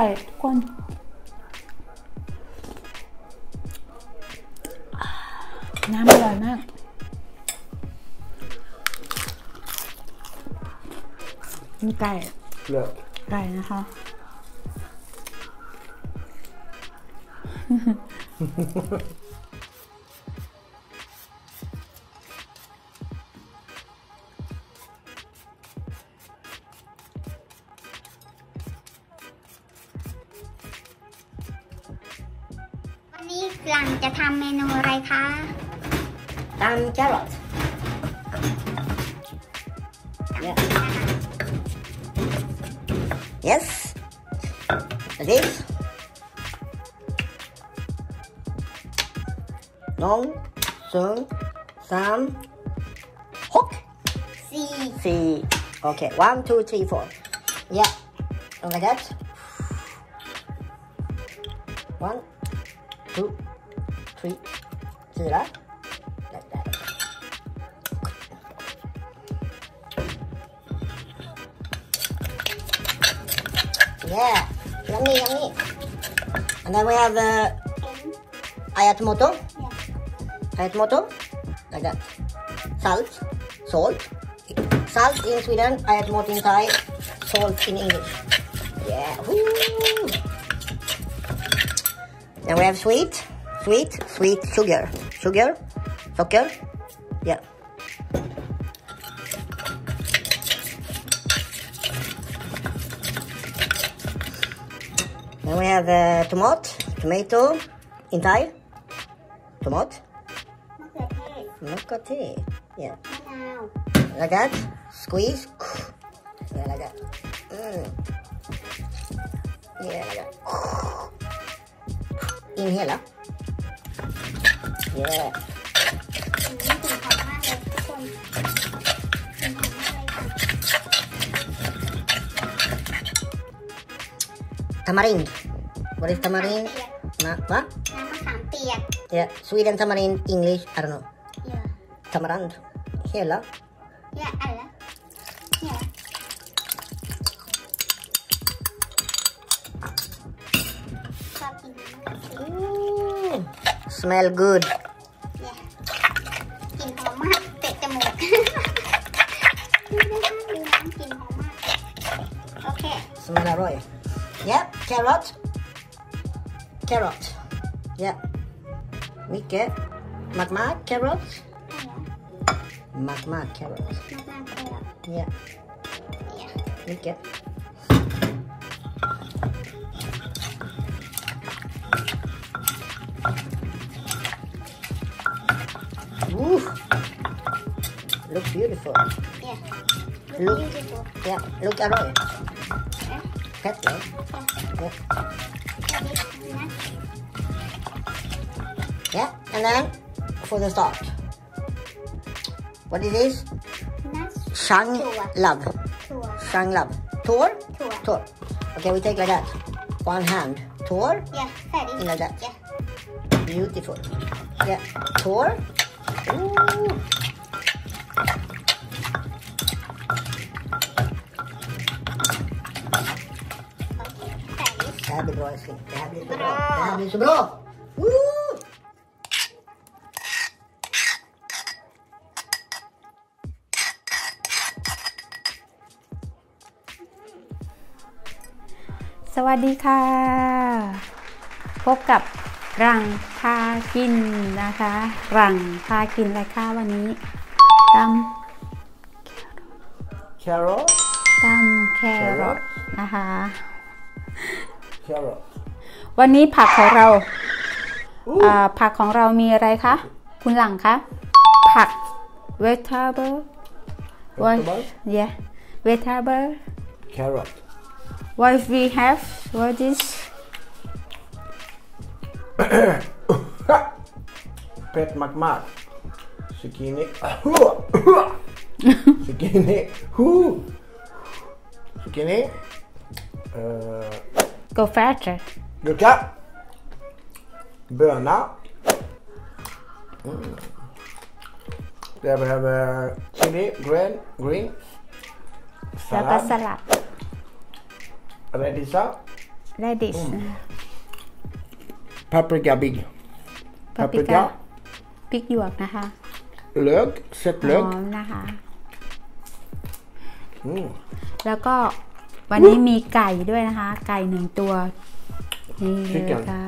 ร่อยทุกคนน้ำอร่อยมาก มีไก่ Lök. ไก่นะคะ นนี้หลังจะทำเมนูอะไรคะ Tam carrot. Yeah. Yes. This. Nong, sung, sam, hook. สี่ See. Okay. One, two, three, four. Yeah. Like that. Like that. Yeah. Yummy, yummy. And then we have uh, ayatomoto. Ayatomoto. Like that. Salt. Salt. Salt in Sweden, ayatomoto in Thai, salt in English. Yeah. Woo. Then we have sweet, sweet, sweet sugar, sugar, sugar, yeah. Then we have uh, tomato, tomato, entire, tomato, macate, yeah, like that, squeeze, yeah, like that, mm. yeah, like that, inhale. ah. Yeah. อืมกลิ่นหอมมากเลยทุกคนกลิ่นหอมมากเลยค่ะ Tamarind. What is tamarind? เปียก Ma- what? น้ำมะขามเปียก Yeah. Sweden tamarind. English. I don't know. เยอะ Tamarand. Hela. เยอะอะไรเยอะชอบกินน้ำมะขามเปียก Ooh. Smell good. some of that oil. Yep, carrot. Carrot. Yep. Mycket. Magma, carrot. Magma, carrot. Yeah. Yeah. Mycket. Ooh. Look beautiful. Yeah. Look, look beautiful. Yeah, look at it yeah and then for the start. What is this? Shang love. Shang love. Tour? Tour. Okay we take like that. One hand. Tour? Yeah ready. like that. Yeah. Beautiful. Yeah tour. Ooh. Det här blir bra älskling. Det här blir så bra. Det här blir så bra. Woo! สวัสดีค่ะ พบกับรังพากินนะคะ รังพากินอะไรคะวันนี้ต Carrot. ำตำแครอทนะคะ Carrot. วันนี้ผักของเราอ่าผักของเรามีอะไรคะ คุณหลังคะ ผัก vegetable what Vegetable? yeah vegetable Carrot. what we have what is Pet McMahon. Zucchini. Zucchini. Woo. Zucchini. Uh, go faster gurka. Böna. Mm. There we have uh, chili, green, green. แล้วก็ส Salad. ลัด Redisa. radish Paprika big. ปาปริก้า Paprika. พริกหยวกนะคะ Lök. Sett ห lök. อมนะคะ Mm. แล้วก็ วันนี้มีไก่ด้วยนะคะ ไก่หนึ่งตัว นี่เลย Chicken ค่ะ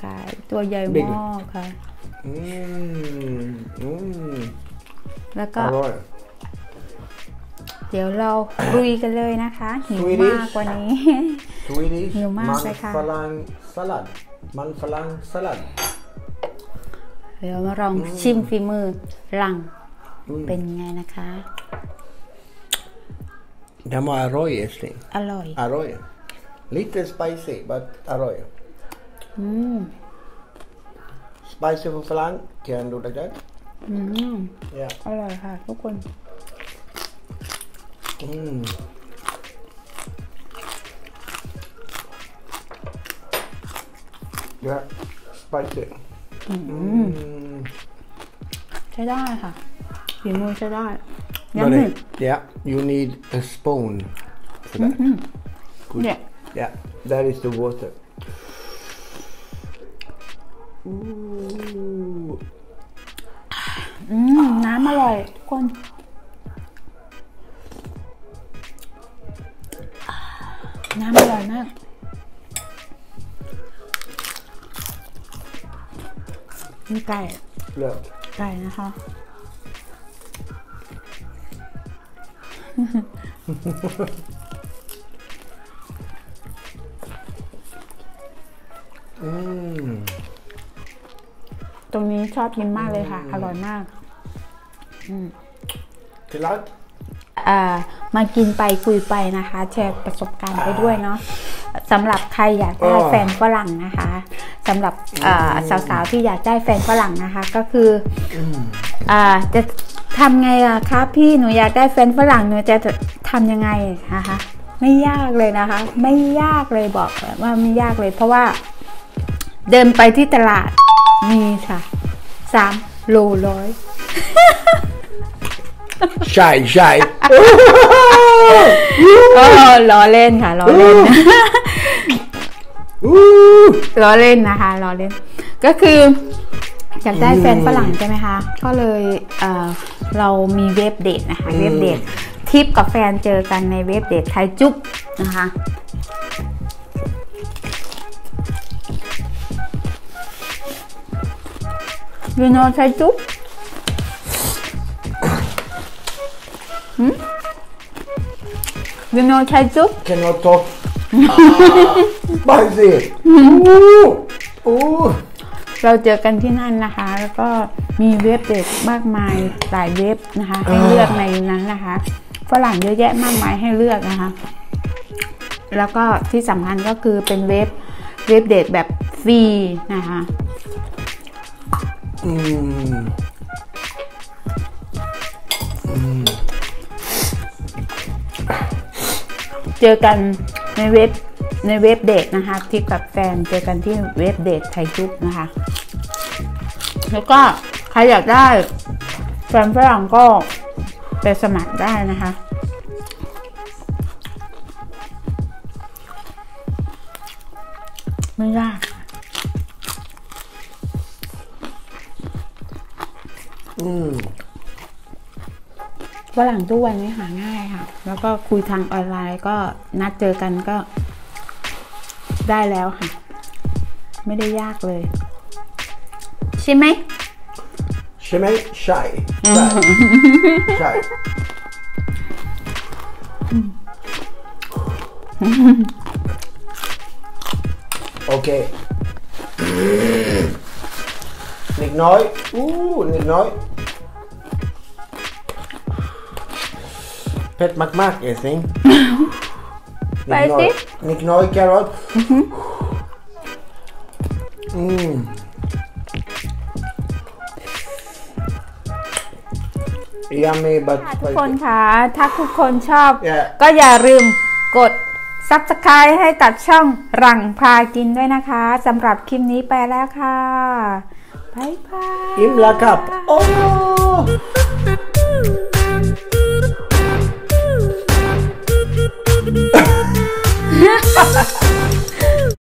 ไก่ตัวใหญ่ Big มากค่ะ Mm. Mm. แล้วก็ Alright. เดี๋ยวเราลุยกันเลยนะคะหิว Swedish มากกว่านี้ Swedish Nhiều mát đây Kha. manfalang salad. Manfalang salad. เดี๋ยวมาลองชิมฝีมือหลัง Mm. เป็นไงนะคะ Den var arroy älskling. อร่อย Arroy. Lite spicy but arroy. อืม Spicy for falang. Can du like that? อืม Yeah. อร่อยค่ะทุกคน Mm. Yeah. Spicy. Mm. ใช้ได้ค่ะฝีมือใช้ได้ ยังห But นึ่ง it, yeah, you need a spoon for that. เนี่ย Yeah, that is the water. Ooh. อืมน้ำอร่อยทุกคน น้ำอร่อยมาก นี่ไก่ Look. ไก่นะคะ ตรงนี้ชอบกินมากเลยค่ะ อร่อยมาก Till allt? อ่ามากินไปคุยไปนะคะ แชร์ประสบการณ์ไปด้วยเนาะสำหรับใครอยากได้อ๋อแฟนฝรั่งนะคะสำหรับอ่าสาวๆที่อยากได้แฟนฝรั่งนะคะ ก็คือออ่าจะ ทำไงอะคะพี่หนูอยากได้แฟนฝรั่งหนูจะทำยังไงนะคะไม่ยากเลยนะคะ ไม่ยากเลยบอกเลยว่าไม่ยากเลย เพราะว่าเดินไปที่ตลาดมีค่ะสามโลร้อย Shy, shy. เออล้อเล่นค่ะล้อเล่น Ooh. ล้อเล่นนะคะล้อเล่น ก็คือ อยากได้แฟนฝรั่งใช่ไหมคะ ก็เลยเอ่อเรามีเว็บเดทนะคะ เว็บเดททิปกับแฟนเจอกันในเว็บเดทไทยจุ๊บนะคะ you know ไทยจุ๊บ Hmm? you know ไทยจุ๊บ Cannot talk. Spicy. Ooh. Ooh. เราเจอกันที่นั่นนะคะ แล้วก็มีเว็บเด็ดมากมายหลายเว็บนะคะ ให้เลือกในนั้นนะคะฝรั่งเยอะแยะมากมายให้เลือกนะคะ แล้วก็ที่สำคัญก็คือเป็นเว็บเว็บเดทแบบฟรีนะคะ Mm. เจอกันในเว็บในเว็บเดทนะคะทริปกับแฟนเจอกันที่เว็บเดทไทยจุ๊บนะคะ แล้วก็ใครอยากได้แฟนฝรั่งก็ไปสมัครได้นะคะ ไม่ยาก Mm. ฝรั่งทุกวันนี้หาง่ายค่ะ แล้วก็คุยทางออนไลน์ก็นัดเจอกันก็ได้แล้วค่ะ ไม่ได้ยากเลย Shimei Shimei Shimei Shy Shy Shy ok. Nick nói uh, Nick nói. Pet McMac I think. Nick nói Nick nói carrot. Mm. Yummy but ทุกคน spicy. คะถ้าทุกคนชอบ Yeah. ก็อย่าลืมกด subscribe ให้กับช่องรังพากินด้วยนะคะสำหรับคลิปนี้ไปแล้วค่ะบายบาย Himla kapp. Åh!